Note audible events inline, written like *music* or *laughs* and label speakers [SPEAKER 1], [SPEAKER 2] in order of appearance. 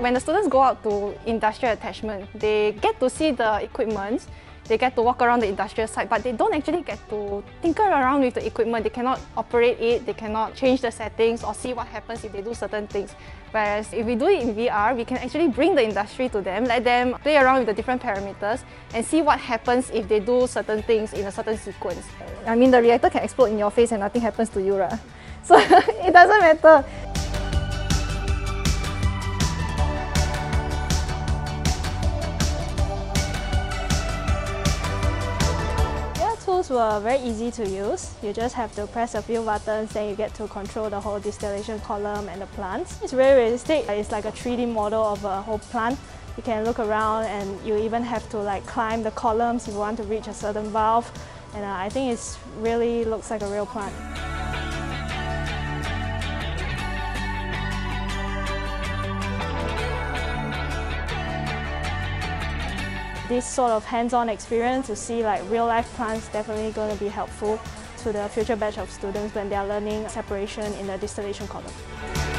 [SPEAKER 1] when the students go out to industrial attachment, they get to see the equipment, they get to walk around the industrial site, but they don't actually get to tinker around with the equipment. They cannot operate it, they cannot change the settings or see what happens if they do certain things. Whereas if we do it in VR, we can actually bring the industry to them, let them play around with the different parameters and see what happens if they do certain things in a certain sequence. I mean, the reactor can explode in your face and nothing happens to you, right? *laughs* So *laughs* it doesn't matter. Tools were very easy to use. You just have to press a few buttons, then you get to control the whole distillation column and the plants. It's very realistic. It's like a 3D model of a whole plant. You can look around and you even have to like climb the columns if you want to reach a certain valve. And uh, I think it really looks like a real plant. This sort of hands-on experience to see like real-life plants definitely going to be helpful to the future batch of students when they are learning separation in the distillation column.